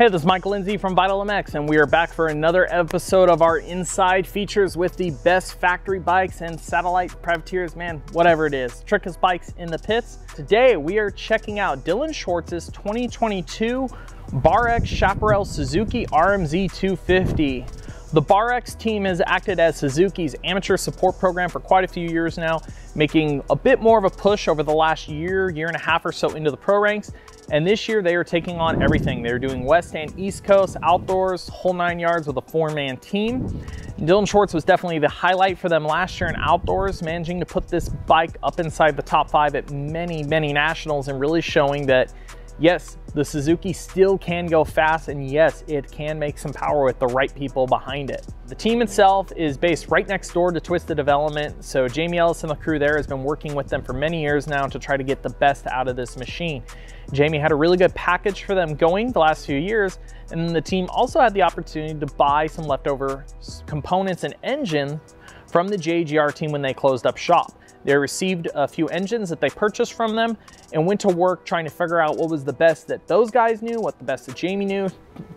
Hey, this is Michael Lindsay from Vital MX, and we are back for another episode of our Inside Features with the best factory bikes and satellite privateers, man, whatever it is, trickiest bikes in the pits. Today, we are checking out Dilan Schwartz's 2022 Bar BarX Chaparral Suzuki RMZ 250. The BarX team has acted as Suzuki's amateur support program for quite a few years now, making a bit more of a push over the last year, year and a half or so into the pro ranks. And this year they are taking on everything. They're doing West and East Coast, outdoors, whole nine yards with a four-man team. Dilan Schwartz was definitely the highlight for them last year in outdoors, managing to put this bike up inside the top five at many, many nationals and really showing that yes, the Suzuki still can go fast and yes, it can make some power with the right people behind it. The team itself is based right next door to Twisted Development, so Jamie Ellis and the crew there has been working with them for many years now to try to get the best out of this machine. Jamie had a really good package for them going the last few years, and the team also had the opportunity to buy some leftover components and engine from the JGR team when they closed up shop. They received a few engines that they purchased from them and went to work trying to figure out what was the best that those guys knew, what the best that Jamie knew,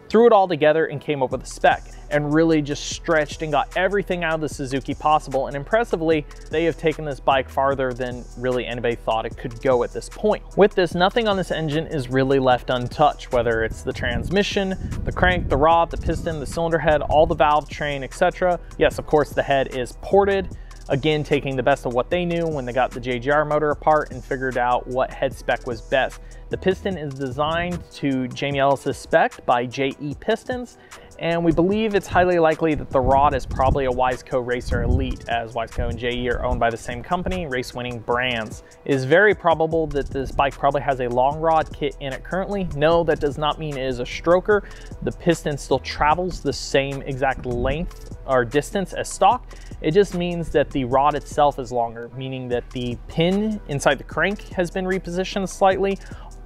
threw it all together and came up with a spec and really just stretched and got everything out of the Suzuki possible. And impressively, they have taken this bike farther than really anybody thought it could go at this point. With this, nothing on this engine is really left untouched, whether it's the transmission, the crank, the rod, the piston, the cylinder head, all the valve train, etc. Yes, of course, the head is ported Again, taking the best of what they knew when they got the JGR motor apart and figured out what head spec was best. The piston is designed to Jamie Ellis's spec by JE Pistons, and we believe it's highly likely that the rod is probably a Wiseco Racer Elite, as Wiseco and JE are owned by the same company, race-winning brands. It is very probable that this bike probably has a long rod kit in it currently. No, that does not mean it is a stroker. The piston still travels the same exact length or distance as stock. It just means that the rod itself is longer, meaning that the pin inside the crank has been repositioned slightly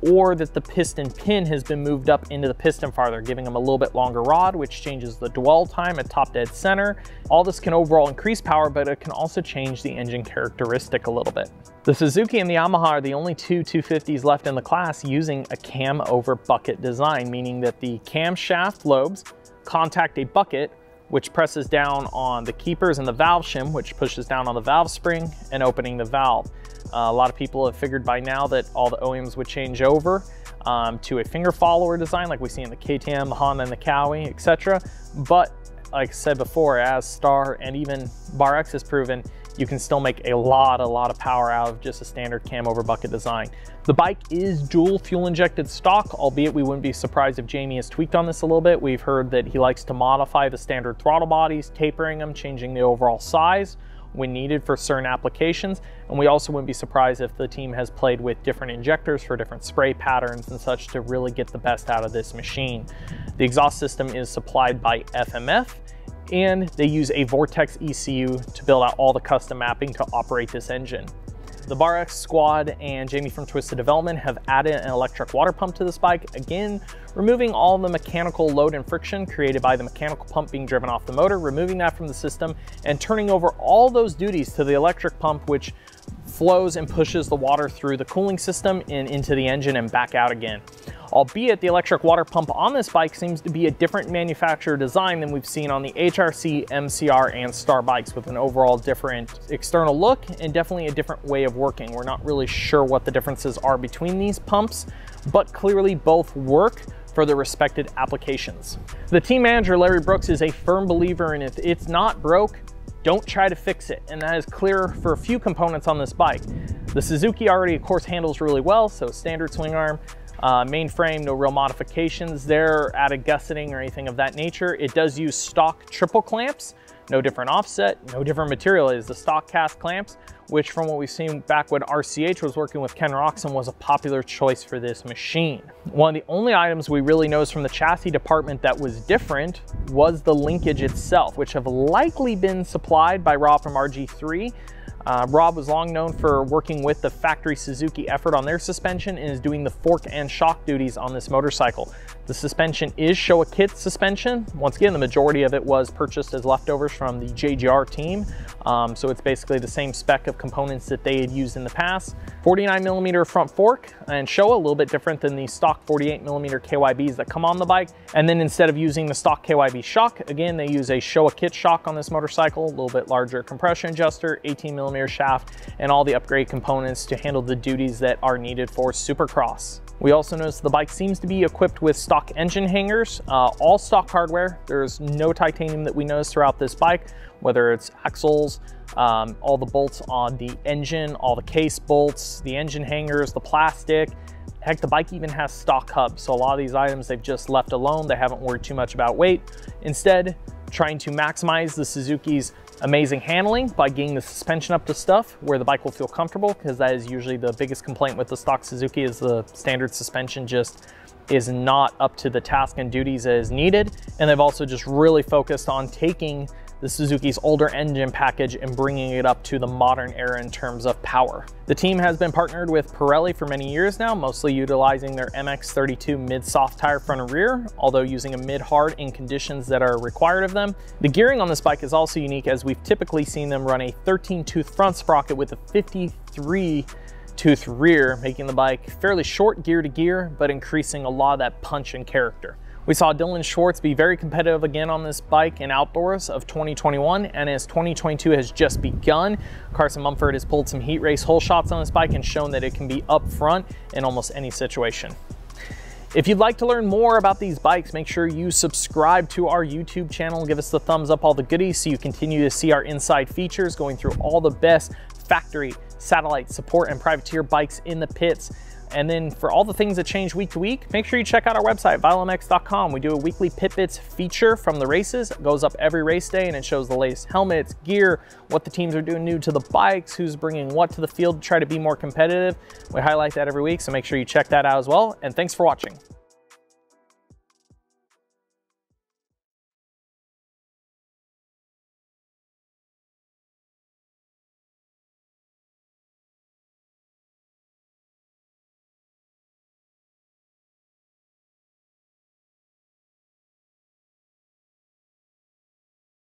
or that the piston pin has been moved up into the piston farther, giving them a little bit longer rod, which changes the dwell time at top dead center. All this can overall increase power, but it can also change the engine characteristic a little bit. The Suzuki and the Yamaha are the only two 250s left in the class using a cam over bucket design, meaning that the camshaft lobes contact a bucket which presses down on the keepers and the valve shim, which pushes down on the valve spring and opening the valve. Uh, a lot of people have figured by now that all the OEMs would change over um, to a finger follower design like we see in the KTM, the Honda, and the Kawi, etc. But like I said before, as Star and even BarX has proven, you can still make a lot, a lot of power out of just a standard cam over bucket design. The bike is dual fuel injected stock, albeit we wouldn't be surprised if Jamie has tweaked on this a little bit. We've heard that he likes to modify the standard throttle bodies, tapering them, changing the overall size when needed for certain applications. And we also wouldn't be surprised if the team has played with different injectors for different spray patterns and such to really get the best out of this machine. The exhaust system is supplied by FMF and they use a Vortex ECU to build out all the custom mapping to operate this engine. The BarX squad and Jamie from Twisted Development have added an electric water pump to this bike, again, removing all the mechanical load and friction created by the mechanical pump being driven off the motor, removing that from the system, and turning over all those duties to the electric pump, which flows and pushes the water through the cooling system and into the engine and back out again albeit the electric water pump on this bike seems to be a different manufacturer design than we've seen on the HRC, MCR, and Star bikes with an overall different external look and definitely a different way of working. We're not really sure what the differences are between these pumps, but clearly both work for their respected applications. The team manager, Larry Brooks, is a firm believer in if it's not broke, don't try to fix it. And that is clear for a few components on this bike. The Suzuki already, of course, handles really well, so standard swing arm, uh, mainframe, no real modifications there, added gusseting or anything of that nature. It does use stock triple clamps, no different offset, no different material. It is the stock cast clamps, which from what we've seen back when RCH was working with Ken Roczen was a popular choice for this machine. One of the only items we really noticed from the chassis department that was different was the linkage itself, which have likely been supplied by Rob from RG3, Uh, Rob was long known for working with the factory Suzuki effort on their suspension and is doing the fork and shock duties on this motorcycle. The suspension is Showa kit suspension. Once again, the majority of it was purchased as leftovers from the JGR team. Um, so it's basically the same spec of components that they had used in the past. 49 millimeter front fork and Showa, a little bit different than the stock 48 millimeter KYBs that come on the bike. And then instead of using the stock KYB shock, again, they use a Showa kit shock on this motorcycle, a little bit larger compression adjuster, 18 millimeter shaft, and all the upgrade components to handle the duties that are needed for Supercross. We also noticed the bike seems to be equipped with stock engine hangers, uh, all stock hardware. There's no titanium that we noticed throughout this bike, whether it's axles, um, all the bolts on the engine, all the case bolts, the engine hangers, the plastic. Heck, the bike even has stock hubs. So a lot of these items they've just left alone. They haven't worried too much about weight. Instead, trying to maximize the Suzuki's amazing handling by getting the suspension up to stuff where the bike will feel comfortable because that is usually the biggest complaint with the stock Suzuki is the standard suspension just is not up to the task and duties as needed. And they've also just really focused on taking the Suzuki's older engine package and bringing it up to the modern era in terms of power. The team has been partnered with Pirelli for many years now, mostly utilizing their MX32 mid-soft tire front and rear, although using a mid-hard in conditions that are required of them. The gearing on this bike is also unique as we've typically seen them run a 13-tooth front sprocket with a 53 tooth rear, making the bike fairly short gear to gear, but increasing a lot of that punch and character. We saw Dilan Schwartz be very competitive again on this bike in outdoors of 2021, and as 2022 has just begun, Carson Mumford has pulled some heat race hole shots on this bike and shown that it can be up front in almost any situation. If you'd like to learn more about these bikes, make sure you subscribe to our YouTube channel, give us the thumbs up, all the goodies, so you continue to see our inside features going through all the best factory, satellite, support, and privateer bikes in the pits. And then for all the things that change week to week, make sure you check out our website, vitalmx.com. We do a weekly Pit Bits feature from the races. It goes up every race day and it shows the latest helmets, gear, what the teams are doing new to the bikes, who's bringing what to the field to try to be more competitive. We highlight that every week, so make sure you check that out as well. And thanks for watching.